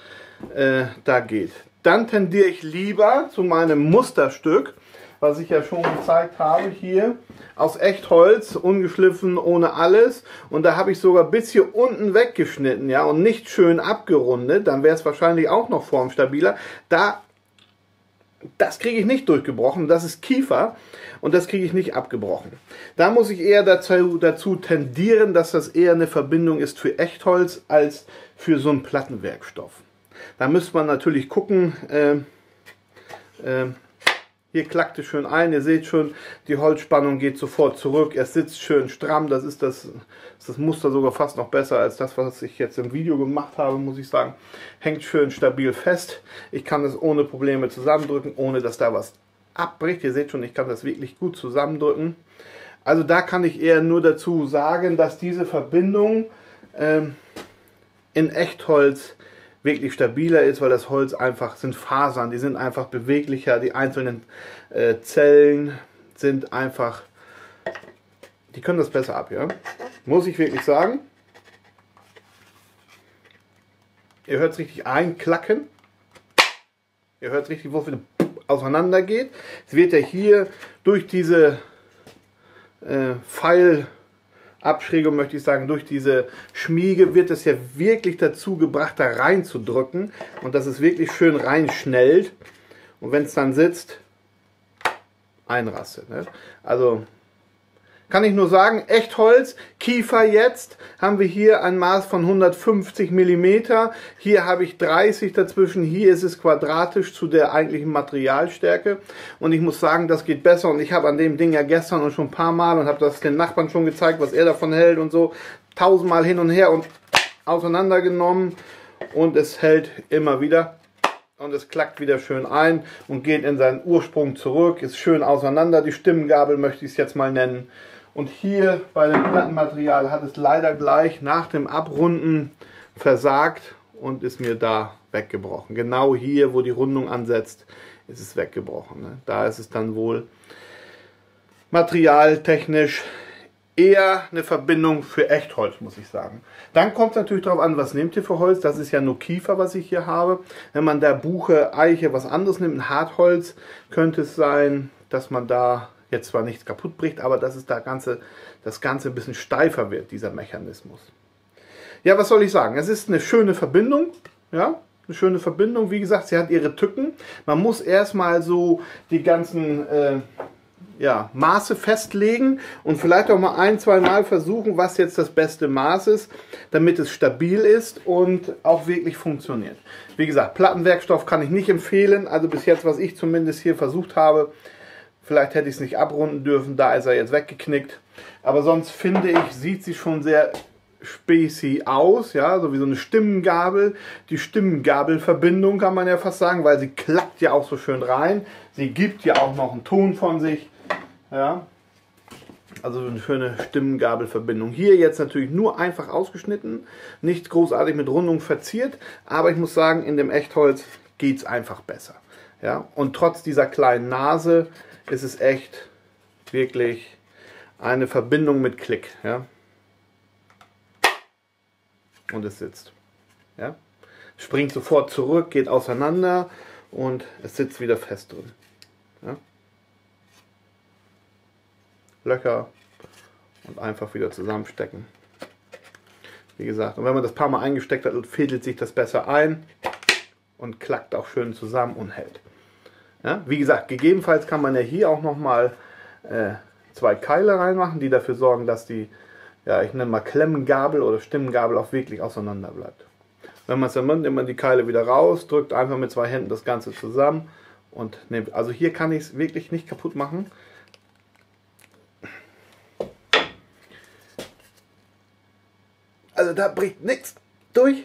äh, da geht. Dann tendiere ich lieber zu meinem Musterstück was ich ja schon gezeigt habe hier, aus Echtholz, ungeschliffen, ohne alles. Und da habe ich sogar bis hier unten weggeschnitten, ja, und nicht schön abgerundet. Dann wäre es wahrscheinlich auch noch formstabiler. Da, das kriege ich nicht durchgebrochen. Das ist Kiefer und das kriege ich nicht abgebrochen. Da muss ich eher dazu, dazu tendieren, dass das eher eine Verbindung ist für Echtholz als für so einen Plattenwerkstoff. Da müsste man natürlich gucken, äh, äh, hier klackt es schön ein, ihr seht schon, die Holzspannung geht sofort zurück, es sitzt schön stramm, das ist das, ist das Muster sogar fast noch besser als das, was ich jetzt im Video gemacht habe, muss ich sagen. Hängt schön stabil fest, ich kann es ohne Probleme zusammendrücken, ohne dass da was abbricht. Ihr seht schon, ich kann das wirklich gut zusammendrücken. Also da kann ich eher nur dazu sagen, dass diese Verbindung ähm, in Echtholz wirklich stabiler ist, weil das Holz einfach sind Fasern, die sind einfach beweglicher, die einzelnen äh, Zellen sind einfach, die können das besser ab, ja. Muss ich wirklich sagen. Ihr hört es richtig einklacken. Ihr hört richtig, wo es auseinander geht. Es wird ja hier durch diese äh, Pfeil Abschrägung möchte ich sagen, durch diese Schmiege wird es ja wirklich dazu gebracht, da reinzudrücken und dass es wirklich schön reinschnellt und wenn es dann sitzt, einrastet. Ne? Also kann ich nur sagen, Echtholz, Kiefer jetzt, haben wir hier ein Maß von 150 mm. Hier habe ich 30 dazwischen, hier ist es quadratisch zu der eigentlichen Materialstärke. Und ich muss sagen, das geht besser. Und ich habe an dem Ding ja gestern und schon ein paar Mal und habe das den Nachbarn schon gezeigt, was er davon hält und so. Tausendmal hin und her und auseinandergenommen. Und es hält immer wieder und es klackt wieder schön ein und geht in seinen Ursprung zurück, ist schön auseinander. Die Stimmgabel möchte ich es jetzt mal nennen. Und hier bei dem Plattenmaterial hat es leider gleich nach dem Abrunden versagt und ist mir da weggebrochen. Genau hier, wo die Rundung ansetzt, ist es weggebrochen. Ne? Da ist es dann wohl materialtechnisch eher eine Verbindung für Echtholz, muss ich sagen. Dann kommt es natürlich darauf an, was nehmt ihr für Holz. Das ist ja nur Kiefer, was ich hier habe. Wenn man da Buche, Eiche, was anderes nimmt, ein Hartholz, könnte es sein, dass man da jetzt zwar nichts kaputt bricht, aber dass es da Ganze, das Ganze ein bisschen steifer wird, dieser Mechanismus. Ja, was soll ich sagen? Es ist eine schöne Verbindung, ja, eine schöne Verbindung. Wie gesagt, sie hat ihre Tücken. Man muss erstmal so die ganzen äh, ja, Maße festlegen und vielleicht auch mal ein, zwei Mal versuchen, was jetzt das beste Maß ist, damit es stabil ist und auch wirklich funktioniert. Wie gesagt, Plattenwerkstoff kann ich nicht empfehlen. Also bis jetzt, was ich zumindest hier versucht habe, Vielleicht hätte ich es nicht abrunden dürfen, da ist er jetzt weggeknickt. Aber sonst finde ich, sieht sie schon sehr spacey aus, ja, so wie so eine Stimmengabel. Die Stimmengabelverbindung kann man ja fast sagen, weil sie klappt ja auch so schön rein. Sie gibt ja auch noch einen Ton von sich, ja. Also eine schöne Stimmengabelverbindung. Hier jetzt natürlich nur einfach ausgeschnitten, nicht großartig mit Rundung verziert, aber ich muss sagen, in dem Echtholz geht es einfach besser. Ja? Und trotz dieser kleinen Nase ist es echt wirklich eine Verbindung mit Klick. Ja? Und es sitzt. Ja? Springt sofort zurück, geht auseinander und es sitzt wieder fest drin. Ja? Löcher und einfach wieder zusammenstecken. Wie gesagt, und wenn man das paar Mal eingesteckt hat, fädelt sich das besser ein und klackt auch schön zusammen und hält. Ja, wie gesagt, gegebenenfalls kann man ja hier auch nochmal äh, zwei Keile reinmachen, die dafür sorgen, dass die, ja, ich nenne mal Klemmengabel oder Stimmengabel auch wirklich auseinander bleibt. Wenn man es dann nimmt, nimmt man die Keile wieder raus, drückt einfach mit zwei Händen das Ganze zusammen und nimmt. Also hier kann ich es wirklich nicht kaputt machen. Also da bricht nichts durch.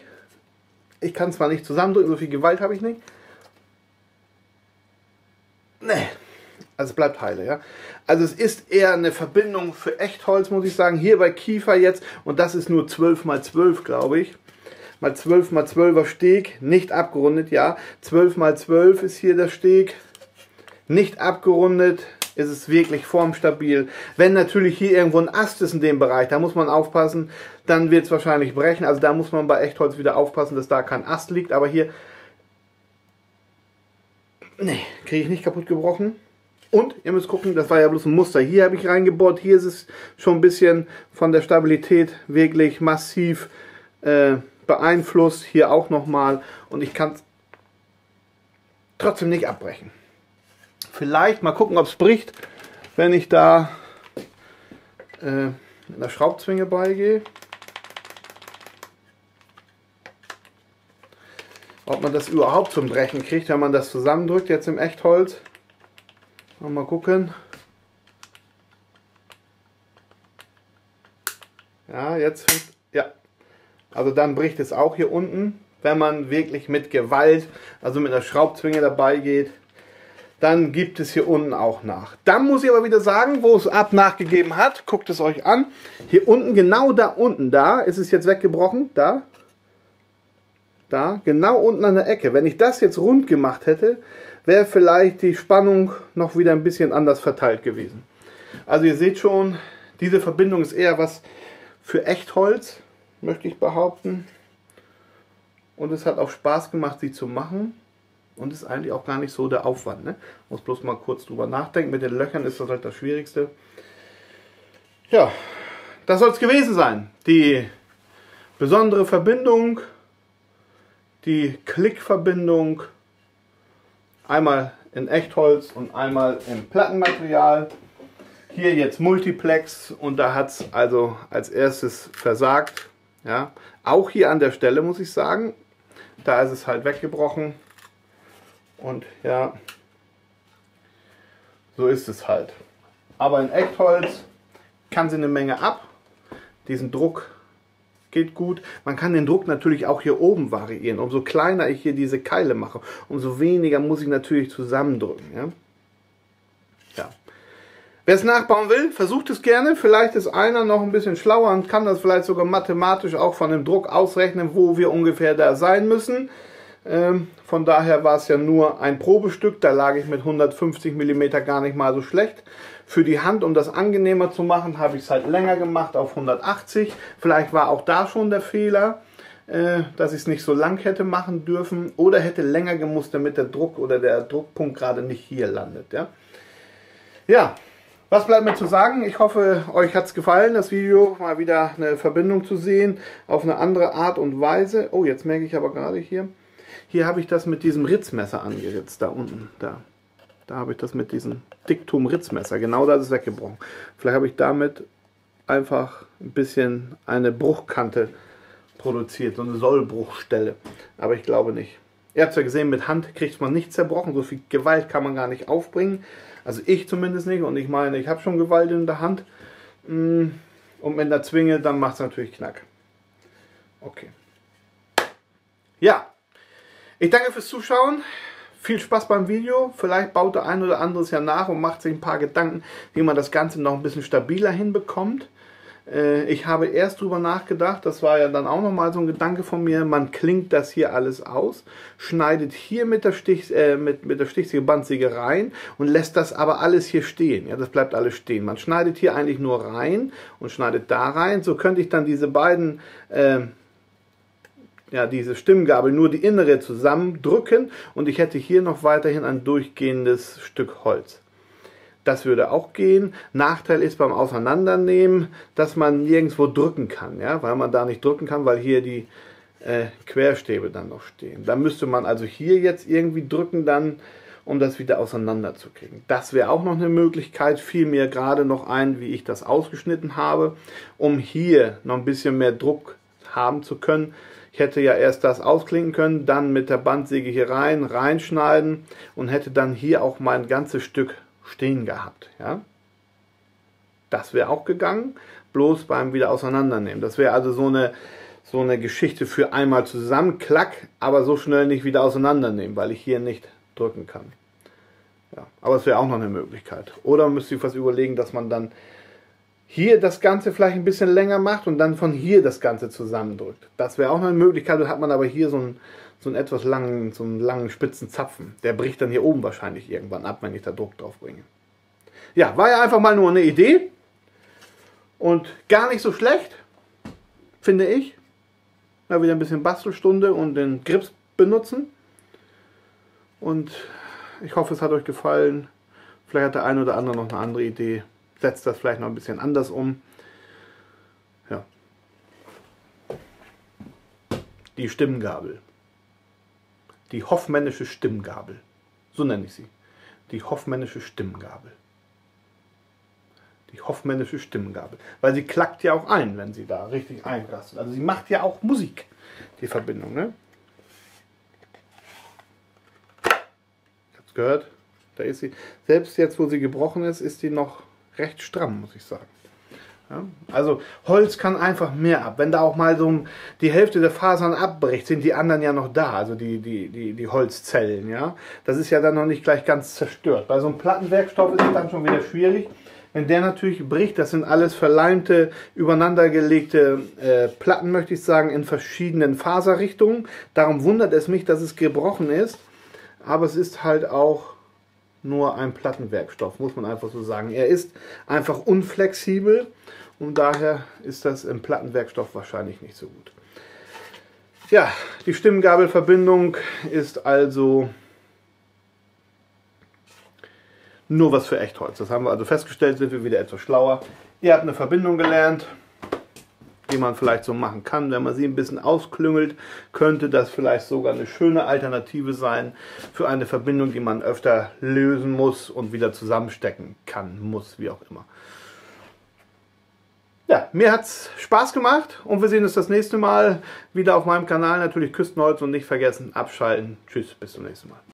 Ich kann zwar nicht zusammendrücken, so viel Gewalt habe ich nicht. Nee, also es bleibt heile, ja. Also es ist eher eine Verbindung für Echtholz, muss ich sagen. Hier bei Kiefer jetzt, und das ist nur 12 x 12, glaube ich. Mal 12 x 12er Steg, nicht abgerundet, ja. 12 x 12 ist hier der Steg, nicht abgerundet, ist es wirklich formstabil. Wenn natürlich hier irgendwo ein Ast ist in dem Bereich, da muss man aufpassen, dann wird es wahrscheinlich brechen. Also da muss man bei Echtholz wieder aufpassen, dass da kein Ast liegt. Aber hier, ne, kriege ich nicht kaputt gebrochen. Und ihr müsst gucken, das war ja bloß ein Muster. Hier habe ich reingebohrt, hier ist es schon ein bisschen von der Stabilität wirklich massiv äh, beeinflusst. Hier auch nochmal. Und ich kann es trotzdem nicht abbrechen. Vielleicht mal gucken, ob es bricht, wenn ich da äh, mit einer Schraubzwinge beigehe. Ob man das überhaupt zum Brechen kriegt, wenn man das zusammendrückt, jetzt im Echtholz. Mal gucken. Ja, jetzt ja. Also dann bricht es auch hier unten, wenn man wirklich mit Gewalt, also mit einer Schraubzwinge dabei geht dann gibt es hier unten auch nach. Dann muss ich aber wieder sagen, wo es ab nachgegeben hat, guckt es euch an. Hier unten, genau da unten, da ist es jetzt weggebrochen, da, da, genau unten an der Ecke. Wenn ich das jetzt rund gemacht hätte, wäre vielleicht die Spannung noch wieder ein bisschen anders verteilt gewesen. Also ihr seht schon, diese Verbindung ist eher was für Echtholz, möchte ich behaupten. Und es hat auch Spaß gemacht, sie zu machen. Und ist eigentlich auch gar nicht so der Aufwand. Ne? Muss bloß mal kurz drüber nachdenken. Mit den Löchern ist das halt das Schwierigste. Ja, das soll es gewesen sein. Die besondere Verbindung, die Klickverbindung, einmal in Echtholz und einmal im Plattenmaterial. Hier jetzt Multiplex und da hat es also als erstes versagt. Ja, auch hier an der Stelle muss ich sagen, da ist es halt weggebrochen. Und ja, so ist es halt. Aber in Echtholz kann sie eine Menge ab. Diesen Druck geht gut. Man kann den Druck natürlich auch hier oben variieren. Umso kleiner ich hier diese Keile mache, umso weniger muss ich natürlich zusammendrücken. Ja? ja. Wer es nachbauen will, versucht es gerne. Vielleicht ist einer noch ein bisschen schlauer und kann das vielleicht sogar mathematisch auch von dem Druck ausrechnen, wo wir ungefähr da sein müssen. Ähm, von daher war es ja nur ein Probestück, da lag ich mit 150 mm gar nicht mal so schlecht. Für die Hand, um das angenehmer zu machen, habe ich es halt länger gemacht auf 180. Vielleicht war auch da schon der Fehler, äh, dass ich es nicht so lang hätte machen dürfen oder hätte länger gemusst, damit der Druck oder der Druckpunkt gerade nicht hier landet. Ja, ja was bleibt mir zu sagen? Ich hoffe, euch hat es gefallen, das Video mal wieder eine Verbindung zu sehen, auf eine andere Art und Weise. Oh, jetzt merke ich aber gerade hier, hier habe ich das mit diesem Ritzmesser angeritzt, da unten, da. Da habe ich das mit diesem Diktum-Ritzmesser, genau da ist es weggebrochen. Vielleicht habe ich damit einfach ein bisschen eine Bruchkante produziert, so eine Sollbruchstelle. Aber ich glaube nicht. Ihr habt ja gesehen, mit Hand kriegt man nicht zerbrochen, so viel Gewalt kann man gar nicht aufbringen. Also ich zumindest nicht und ich meine, ich habe schon Gewalt in der Hand. Mm, und mit einer Zwinge, dann macht es natürlich Knack. Okay. Ja, ich danke fürs Zuschauen. viel Spaß beim Video. Vielleicht baut der ein oder andere es ja nach und macht sich ein paar Gedanken, wie man das Ganze noch ein bisschen stabiler hinbekommt. Äh, ich habe erst drüber nachgedacht, das war ja dann auch nochmal so ein Gedanke von mir, man klingt das hier alles aus, schneidet hier mit der, Stich, äh, mit, mit der Stichsäge Bandsäge rein und lässt das aber alles hier stehen. Ja, das bleibt alles stehen. Man schneidet hier eigentlich nur rein und schneidet da rein. So könnte ich dann diese beiden äh, ja, diese Stimmgabel nur die innere zusammendrücken und ich hätte hier noch weiterhin ein durchgehendes Stück Holz. Das würde auch gehen. Nachteil ist beim Auseinandernehmen, dass man nirgendwo drücken kann, ja, weil man da nicht drücken kann, weil hier die äh, Querstäbe dann noch stehen. Da müsste man also hier jetzt irgendwie drücken dann, um das wieder auseinanderzukriegen. Das wäre auch noch eine Möglichkeit, fiel mir gerade noch ein, wie ich das ausgeschnitten habe, um hier noch ein bisschen mehr Druck haben zu können. Ich hätte ja erst das ausklinken können, dann mit der Bandsäge hier rein, reinschneiden und hätte dann hier auch mein ganzes Stück stehen gehabt. Ja? Das wäre auch gegangen, bloß beim wieder auseinandernehmen. Das wäre also so eine, so eine Geschichte für einmal zusammen, klack, aber so schnell nicht wieder auseinandernehmen, weil ich hier nicht drücken kann. Ja, aber es wäre auch noch eine Möglichkeit. Oder müsste ich was überlegen, dass man dann hier das Ganze vielleicht ein bisschen länger macht und dann von hier das Ganze zusammendrückt. Das wäre auch eine Möglichkeit, da hat man aber hier so einen, so einen etwas langen, so einen langen spitzen Zapfen. Der bricht dann hier oben wahrscheinlich irgendwann ab, wenn ich da Druck drauf bringe. Ja, war ja einfach mal nur eine Idee und gar nicht so schlecht, finde ich. Mal wieder ein bisschen Bastelstunde und den Grips benutzen. Und ich hoffe, es hat euch gefallen. Vielleicht hat der eine oder andere noch eine andere Idee setzt das vielleicht noch ein bisschen anders um. Ja. Die Stimmgabel. Die hoffmännische Stimmgabel. So nenne ich sie. Die hoffmännische Stimmgabel. Die hoffmännische Stimmgabel. Weil sie klackt ja auch ein, wenn sie da richtig einrastet. Also sie macht ja auch Musik, die Verbindung. Ne? Ich hab's gehört. Da ist sie. Selbst jetzt, wo sie gebrochen ist, ist sie noch recht stramm, muss ich sagen. Ja, also Holz kann einfach mehr ab. Wenn da auch mal so die Hälfte der Fasern abbricht, sind die anderen ja noch da, also die, die, die, die Holzzellen. Ja? Das ist ja dann noch nicht gleich ganz zerstört. Bei so einem Plattenwerkstoff ist es dann schon wieder schwierig. Wenn der natürlich bricht, das sind alles verleimte, übereinandergelegte äh, Platten, möchte ich sagen, in verschiedenen Faserrichtungen. Darum wundert es mich, dass es gebrochen ist. Aber es ist halt auch nur ein Plattenwerkstoff, muss man einfach so sagen. Er ist einfach unflexibel und daher ist das im Plattenwerkstoff wahrscheinlich nicht so gut. Ja, die Stimmgabelverbindung ist also nur was für Echtholz. Das haben wir also festgestellt, sind wir wieder etwas schlauer. Ihr habt eine Verbindung gelernt die man vielleicht so machen kann. Wenn man sie ein bisschen ausklüngelt, könnte das vielleicht sogar eine schöne Alternative sein für eine Verbindung, die man öfter lösen muss und wieder zusammenstecken kann, muss, wie auch immer. Ja, mir hat es Spaß gemacht und wir sehen uns das nächste Mal wieder auf meinem Kanal. Natürlich Küstenholz und nicht vergessen abschalten. Tschüss, bis zum nächsten Mal.